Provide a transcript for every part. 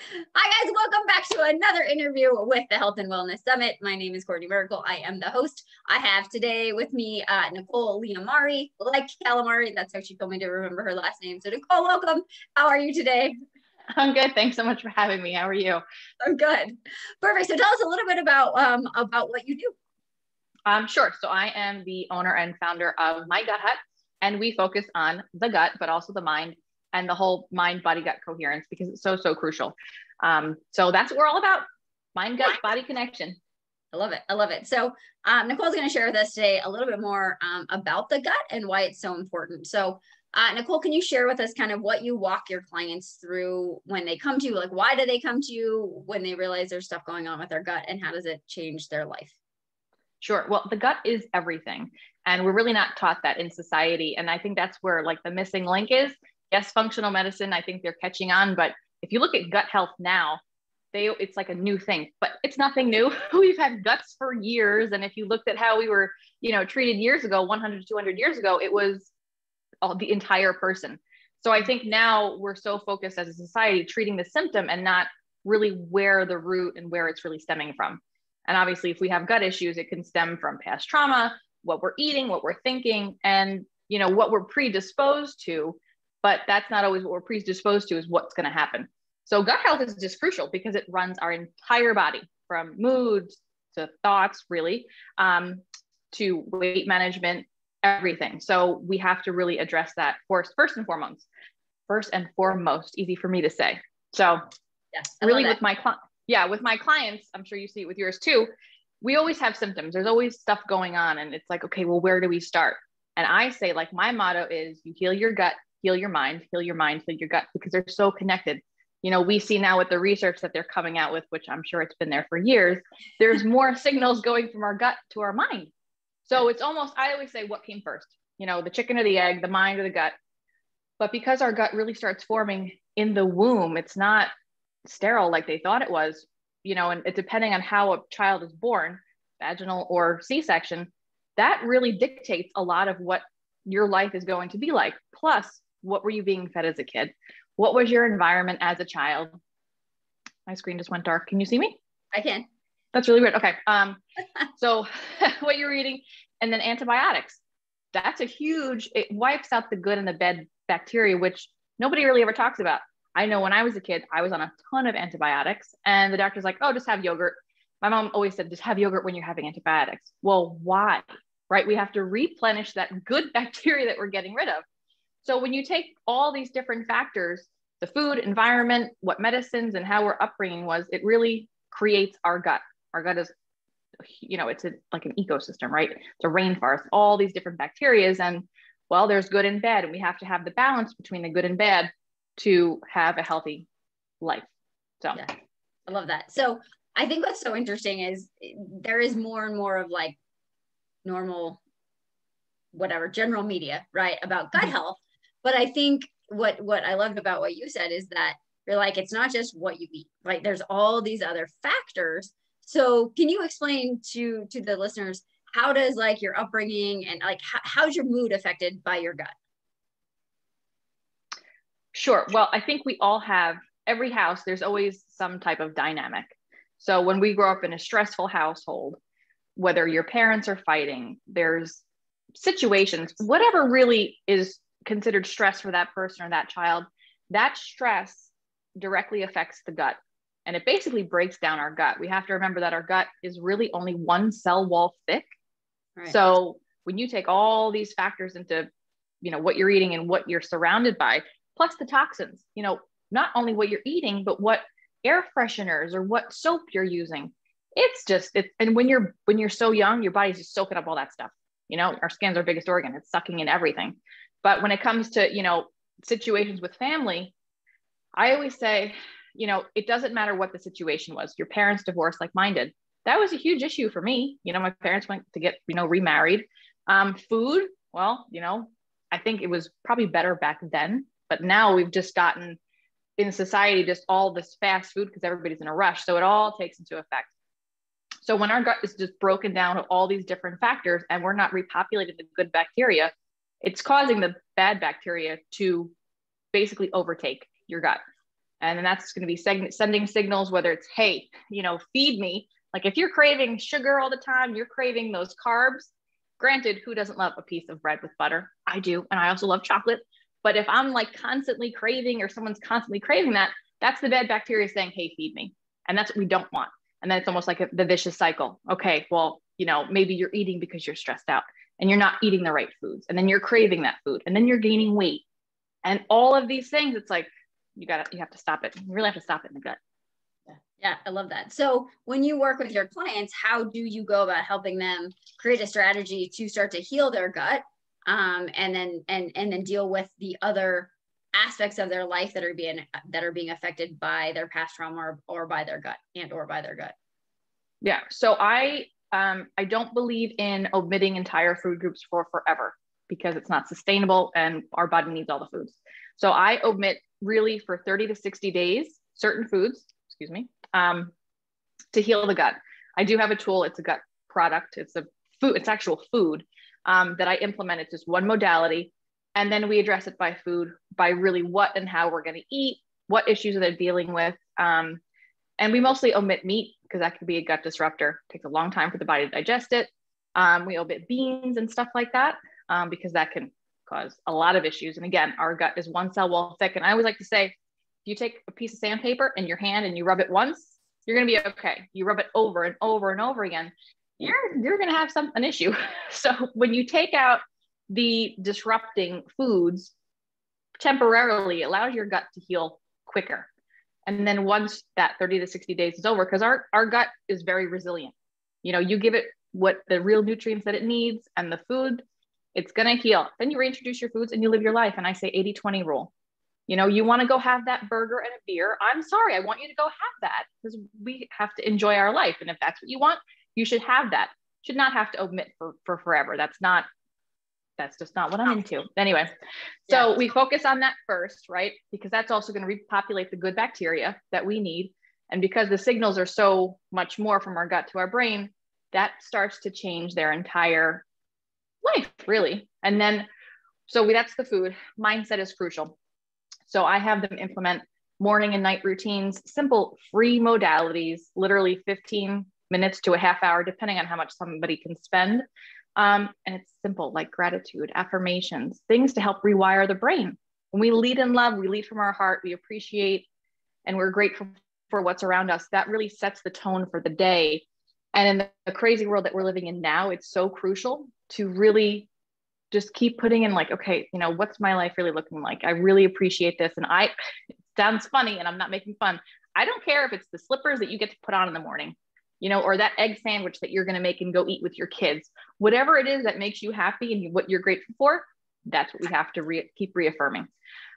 Hi, guys. Welcome back to another interview with the Health and Wellness Summit. My name is Courtney Miracle. I am the host. I have today with me uh, Nicole Liammari, like calamari. That's how she told me to remember her last name. So, Nicole, welcome. How are you today? I'm good. Thanks so much for having me. How are you? I'm good. Perfect. So, tell us a little bit about um, about what you do. Um, sure. So, I am the owner and founder of My Gut Hut, and we focus on the gut, but also the mind and the whole mind body gut coherence because it's so so crucial um, so that's what we're all about mind gut body connection I love it. I love it. So, um, Nicole's going to share with us today a little bit more um, about the gut and why it's so important. So, uh, Nicole, can you share with us kind of what you walk your clients through when they come to you? Like, why do they come to you when they realize there's stuff going on with their gut, and how does it change their life? Sure. Well, the gut is everything, and we're really not taught that in society. And I think that's where like the missing link is yes, functional medicine, I think they're catching on, but if you look at gut health now, they it's like a new thing, but it's nothing new. We've had guts for years. And if you looked at how we were, you know, treated years ago, 100 200 years ago, it was all, the entire person. So I think now we're so focused as a society treating the symptom and not really where the root and where it's really stemming from. And obviously, if we have gut issues, it can stem from past trauma, what we're eating, what we're thinking, and you know what we're predisposed to but that's not always what we're predisposed to is what's going to happen. So gut health is just crucial because it runs our entire body from moods to thoughts really um, to weight management everything. So we have to really address that first first and foremost first and foremost easy for me to say. So yes, really with my client yeah with my clients i'm sure you see it with yours too we always have symptoms. There's always stuff going on and it's like okay well where do we start? And i say like my motto is you heal your gut heal your mind, heal your mind, heal your gut, because they're so connected. You know, we see now with the research that they're coming out with, which I'm sure it's been there for years, there's more signals going from our gut to our mind. So it's almost, I always say, what came first? You know, the chicken or the egg, the mind or the gut. But because our gut really starts forming in the womb, it's not sterile like they thought it was, you know, and it, depending on how a child is born, vaginal or C section, that really dictates a lot of what your life is going to be like. Plus, what were you being fed as a kid? What was your environment as a child? My screen just went dark. Can you see me? I can. That's really weird. Okay. Um, so what you're eating, and then antibiotics. That's a huge, it wipes out the good and the bad bacteria, which nobody really ever talks about. I know when I was a kid, I was on a ton of antibiotics, and the doctor's like, oh, just have yogurt. My mom always said, just have yogurt when you're having antibiotics. Well, why? Right? We have to replenish that good bacteria that we're getting rid of. So when you take all these different factors, the food, environment, what medicines, and how our upbringing was, it really creates our gut. Our gut is, you know, it's a, like an ecosystem, right? It's a rainforest, all these different bacterias, and well, there's good and bad, and we have to have the balance between the good and bad to have a healthy life. So, yeah, I love that. So I think what's so interesting is there is more and more of like normal, whatever, general media, right, about gut mm-hmm. health but I think what what I loved about what you said is that you're like it's not just what you eat, right? There's all these other factors. So can you explain to to the listeners how does like your upbringing and like how, how's your mood affected by your gut? Sure. Well, I think we all have every house. There's always some type of dynamic. So when we grow up in a stressful household, whether your parents are fighting, there's situations, whatever really is considered stress for that person or that child, that stress directly affects the gut. And it basically breaks down our gut. We have to remember that our gut is really only one cell wall thick. Right. So when you take all these factors into, you know, what you're eating and what you're surrounded by, plus the toxins, you know, not only what you're eating, but what air fresheners or what soap you're using. It's just it's and when you're when you're so young, your body's just soaking up all that stuff. You know, our skin's our biggest organ. It's sucking in everything. But when it comes to, you know, situations with family, I always say, you know, it doesn't matter what the situation was. Your parents divorced like mine did. That was a huge issue for me. You know, my parents went to get, you know, remarried. Um, food, well, you know, I think it was probably better back then, but now we've just gotten in society just all this fast food because everybody's in a rush. So it all takes into effect. So when our gut is just broken down of all these different factors and we're not repopulating the good bacteria, it's causing the bad bacteria to basically overtake your gut. And then that's going to be seg- sending signals, whether it's, hey, you know, feed me. Like if you're craving sugar all the time, you're craving those carbs. Granted, who doesn't love a piece of bread with butter? I do. And I also love chocolate. But if I'm like constantly craving or someone's constantly craving that, that's the bad bacteria saying, hey, feed me. And that's what we don't want. And then it's almost like a, the vicious cycle. Okay, well, you know, maybe you're eating because you're stressed out and you're not eating the right foods. And then you're craving that food and then you're gaining weight. And all of these things, it's like, you gotta, you have to stop it. You really have to stop it in the gut. Yeah, I love that. So when you work with your clients, how do you go about helping them create a strategy to start to heal their gut um, and then and and then deal with the other aspects of their life that are being that are being affected by their past trauma or, or by their gut and or by their gut yeah so i um, i don't believe in omitting entire food groups for forever because it's not sustainable and our body needs all the foods. So i omit really for 30 to 60 days certain foods excuse me um, to heal the gut. I do have a tool. It's a gut product. It's a food it's actual food um, that i implement it's just one modality. And then we address it by food, by really what and how we're going to eat, what issues are they dealing with. Um, and we mostly omit meat because that can be a gut disruptor. It takes a long time for the body to digest it. Um, we omit beans and stuff like that um, because that can cause a lot of issues. And again, our gut is one cell wall thick. And I always like to say, if you take a piece of sandpaper in your hand and you rub it once, you're going to be okay. You rub it over and over and over again, you're you're going to have some an issue. So when you take out the disrupting foods temporarily it allows your gut to heal quicker. And then once that 30 to 60 days is over, because our, our gut is very resilient. You know, you give it what the real nutrients that it needs and the food, it's going to heal. Then you reintroduce your foods and you live your life. And I say 80 20 rule. You know, you want to go have that burger and a beer. I'm sorry, I want you to go have that because we have to enjoy our life. And if that's what you want, you should have that. Should not have to omit for, for forever. That's not that's just not what I'm oh. into. Anyway, so yeah. we focus on that first, right? Because that's also going to repopulate the good bacteria that we need. And because the signals are so much more from our gut to our brain, that starts to change their entire life, really. And then, so we, that's the food. Mindset is crucial. So I have them implement morning and night routines, simple free modalities, literally 15 minutes to a half hour, depending on how much somebody can spend um, and it's simple, like gratitude, affirmations, things to help rewire the brain. When we lead in love, we lead from our heart, we appreciate, and we're grateful for what's around us. That really sets the tone for the day. And in the crazy world that we're living in now, it's so crucial to really just keep putting in, like, okay, you know, what's my life really looking like? I really appreciate this. And I, it sounds funny, and I'm not making fun. I don't care if it's the slippers that you get to put on in the morning you know, or that egg sandwich that you're going to make and go eat with your kids. Whatever it is that makes you happy and what you're grateful for, that's what we have to re- keep reaffirming.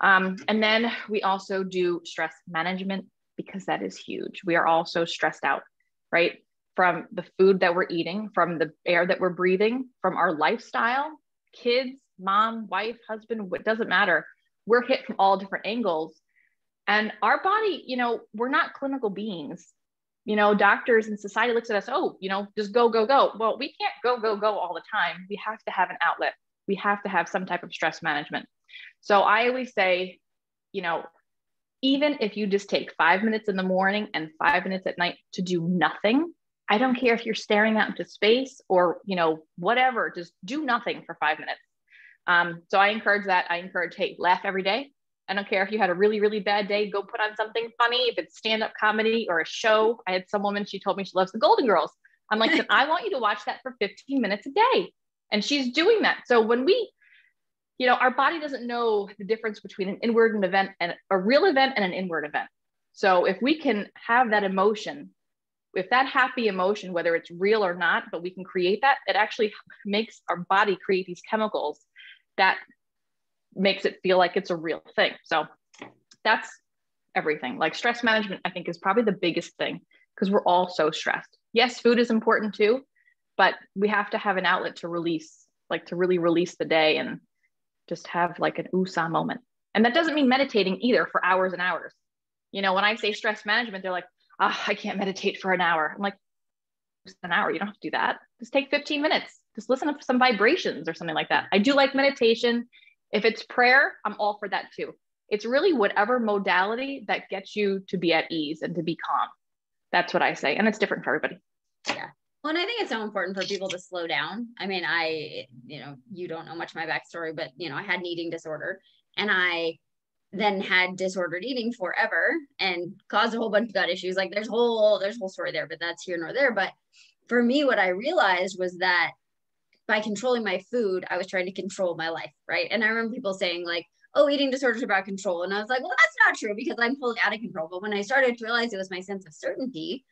Um, and then we also do stress management because that is huge. We are all so stressed out, right? From the food that we're eating, from the air that we're breathing, from our lifestyle, kids, mom, wife, husband, what doesn't matter. We're hit from all different angles. And our body, you know, we're not clinical beings you know, doctors and society looks at us, oh, you know, just go, go, go. Well, we can't go, go, go all the time. We have to have an outlet. We have to have some type of stress management. So I always say, you know, even if you just take five minutes in the morning and five minutes at night to do nothing, I don't care if you're staring out into space or, you know, whatever, just do nothing for five minutes. Um, so I encourage that. I encourage, hey, laugh every day. I don't care if you had a really, really bad day, go put on something funny. If it's stand up comedy or a show, I had some woman, she told me she loves the Golden Girls. I'm like, I want you to watch that for 15 minutes a day. And she's doing that. So when we, you know, our body doesn't know the difference between an inward event and a real event and an inward event. So if we can have that emotion, if that happy emotion, whether it's real or not, but we can create that, it actually makes our body create these chemicals that makes it feel like it's a real thing. So that's everything. Like stress management, I think, is probably the biggest thing because we're all so stressed. Yes, food is important too, but we have to have an outlet to release, like to really release the day and just have like an USA moment. And that doesn't mean meditating either for hours and hours. You know, when I say stress management, they're like, oh, I can't meditate for an hour. I'm like, an hour. You don't have to do that. Just take 15 minutes. Just listen to some vibrations or something like that. I do like meditation if it's prayer, I'm all for that too. it's really whatever modality that gets you to be at ease and to be calm. That's what I say. And it's different for everybody. Yeah. Well, and I think it's so important for people to slow down. I mean, I, you know, you don't know much of my backstory, but, you know, I had an eating disorder and I then had disordered eating forever and caused a whole bunch of gut issues. Like there's whole, there's whole story there, but that's here nor there. But for me, what I realized was that by controlling my food, I was trying to control my life. Right. And I remember people saying, like, oh, eating disorders about control. And I was like, well, that's not true because I'm fully out of control. But when I started to realize it was my sense of certainty,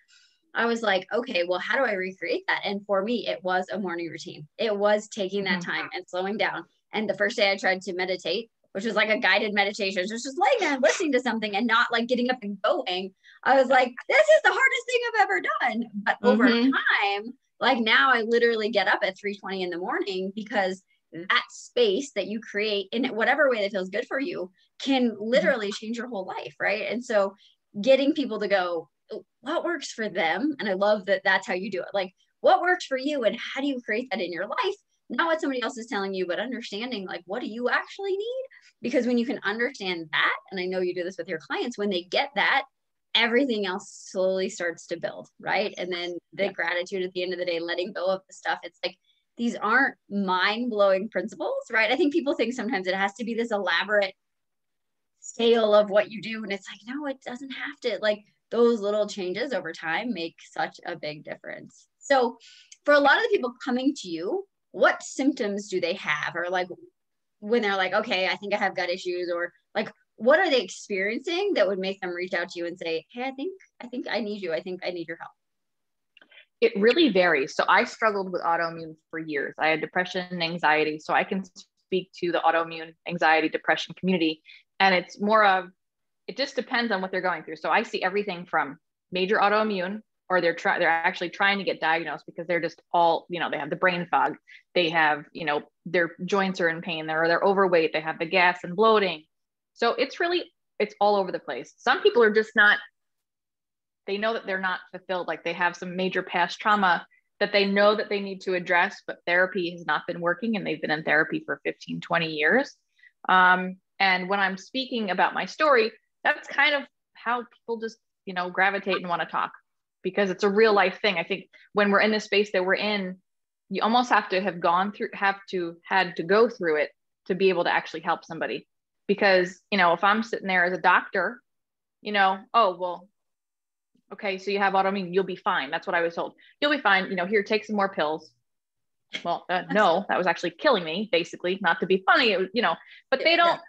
I was like, okay, well, how do I recreate that? And for me, it was a morning routine. It was taking that mm-hmm. time and slowing down. And the first day I tried to meditate, which was like a guided meditation, just just laying there listening to something and not like getting up and going. I was like, this is the hardest thing I've ever done. But over mm-hmm. time, like now I literally get up at 3:20 in the morning because that space that you create in whatever way that feels good for you can mm-hmm. literally change your whole life, right? And so getting people to go, what works for them? And I love that that's how you do it. Like, what works for you and how do you create that in your life? Not what somebody else is telling you, but understanding like what do you actually need? Because when you can understand that, and I know you do this with your clients, when they get that, everything else slowly starts to build, right? And then the yeah. gratitude at the end of the day, letting go of the stuff. It's like these aren't mind blowing principles, right? I think people think sometimes it has to be this elaborate scale of what you do. And it's like, no, it doesn't have to. Like those little changes over time make such a big difference. So, for a lot of the people coming to you, what symptoms do they have? Or like when they're like, okay, I think I have gut issues, or like what are they experiencing that would make them reach out to you and say, Hey, I think, I think I need you. I think I need your help. It really varies. So I struggled with autoimmune for years. I had depression and anxiety. So I can speak to the autoimmune anxiety depression community. And it's more of, it just depends on what they're going through. So I see everything from major autoimmune or they're trying they're actually trying to get diagnosed because they're just all you know they have the brain fog they have you know their joints are in pain they're they're overweight they have the gas and bloating so it's really, it's all over the place. Some people are just not, they know that they're not fulfilled. Like they have some major past trauma that they know that they need to address, but therapy has not been working and they've been in therapy for 15, 20 years. Um, and when I'm speaking about my story, that's kind of how people just, you know, gravitate and want to talk because it's a real life thing. I think when we're in the space that we're in, you almost have to have gone through, have to, had to go through it to be able to actually help somebody because you know if i'm sitting there as a doctor you know oh well okay so you have autoimmune you'll be fine. That's what i was told. You'll be fine. You know here take some more pills. Well uh, no that was actually killing me basically not to be funny it was, you know but they don't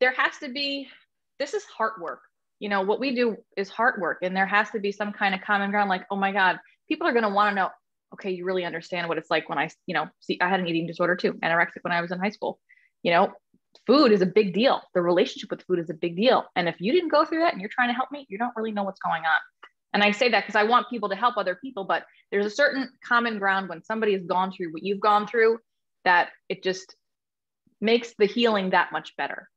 there has to be this is heart work. You know what we do is heart work and there has to be some kind of common ground like oh my god people are going to want to know okay you really understand what it's like when i you know see i had an eating disorder too anorexic when i was in high school you know food is a big deal. The relationship with food is a big deal. And if you didn't go through that and you're trying to help me, you don't really know what's going on. And I say that because I want people to help other people, but there's a certain common ground when somebody has gone through what you've gone through that it just makes the healing that much better.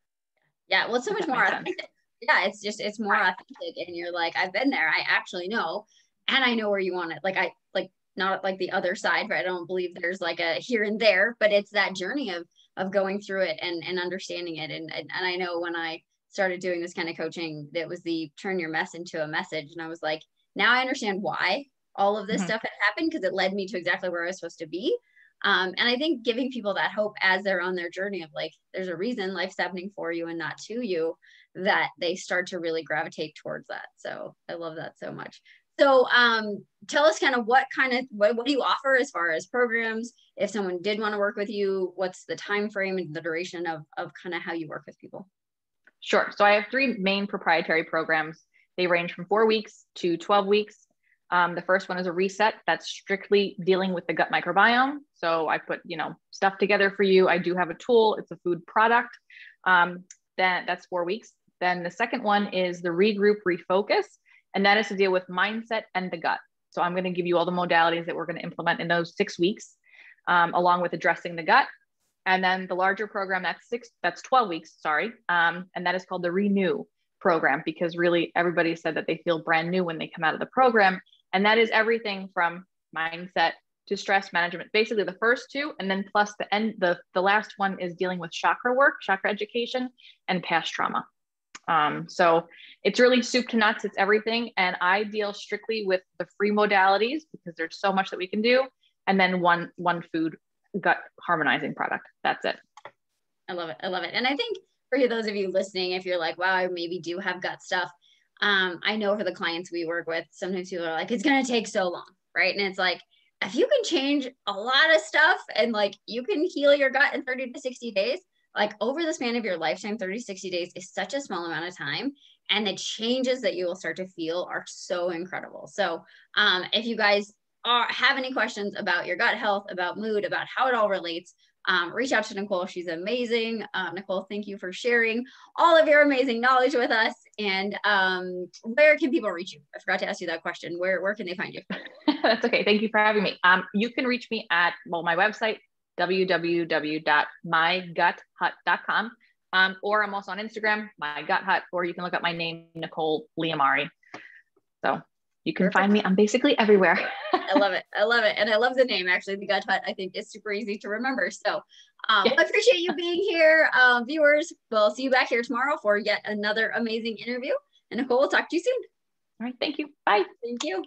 Yeah, well, it's so much more authentic. Yeah, it's just it's more authentic, and you're like, I've been there. I actually know, and I know where you want it. Like I like not like the other side, right? I don't believe there's like a here and there, but it's that journey of of going through it and, and understanding it. And, and, and I know when I started doing this kind of coaching, that was the turn your mess into a message. And I was like, now I understand why all of this mm-hmm. stuff had happened because it led me to exactly where I was supposed to be. Um, and I think giving people that hope as they're on their journey of like, there's a reason life's happening for you and not to you, that they start to really gravitate towards that. So I love that so much. So um, tell us kind of what kind of what, what do you offer as far as programs? If someone did want to work with you, what's the time frame and the duration of, of kind of how you work with people? Sure. So I have three main proprietary programs. They range from four weeks to 12 weeks. Um, the first one is a reset that's strictly dealing with the gut microbiome. So I put, you know, stuff together for you. I do have a tool. It's a food product. Um, that, that's four weeks. Then the second one is the regroup refocus and that is to deal with mindset and the gut. So I'm going to give you all the modalities that we're going to implement in those six weeks, um, along with addressing the gut. And then the larger program that's six, that's 12 weeks, sorry. Um, and that is called the Renew program because really everybody said that they feel brand new when they come out of the program. And that is everything from mindset to stress management, basically the first two, and then plus the end, the, the last one is dealing with chakra work, chakra education, and past trauma. Um, so it's really soup to nuts, it's everything. And I deal strictly with the free modalities because there's so much that we can do. And then one one food gut harmonizing product. That's it. I love it. I love it. And I think for those of you listening, if you're like, wow, I maybe do have gut stuff. Um, I know for the clients we work with, sometimes people are like, it's gonna take so long, right? And it's like, if you can change a lot of stuff and like you can heal your gut in 30 to 60 days, like over the span of your lifetime 30 60 days is such a small amount of time and the changes that you will start to feel are so incredible. So um, if you guys are, have any questions about your gut health about mood about how it all relates um, reach out to nicole. She's amazing. Uh, nicole thank you for sharing all of your amazing knowledge with us. And um, where can people reach you? I forgot to ask you that question. Where, where can they find you? That's okay. Thank you for having me. Um, you can reach me at well my website www.myguthut.com. Um, or I'm also on Instagram, my gut hut, or you can look up my name, Nicole Liammari. So you can Perfect. find me. I'm basically everywhere. I love it. I love it. And I love the name actually. The gut hut, I think is super easy to remember. So um, I appreciate you being here. Um, viewers, we'll see you back here tomorrow for yet another amazing interview. And Nicole, we'll talk to you soon. All right. Thank you. Bye. Thank you.